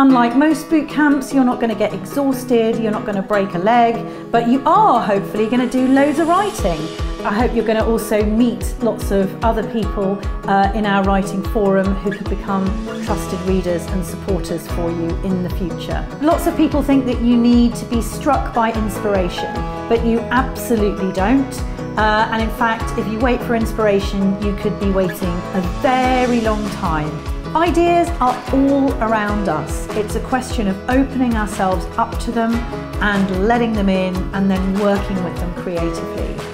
Unlike most boot camps, you're not going to get exhausted, you're not going to break a leg, but you are hopefully going to do loads of writing. I hope you're going to also meet lots of other people uh, in our writing forum who could become trusted readers and supporters for you in the future. Lots of people think that you need to be struck by inspiration, but you absolutely don't. Uh, and in fact, if you wait for inspiration, you could be waiting a very long time. Ideas are all around us. It's a question of opening ourselves up to them and letting them in and then working with them creatively.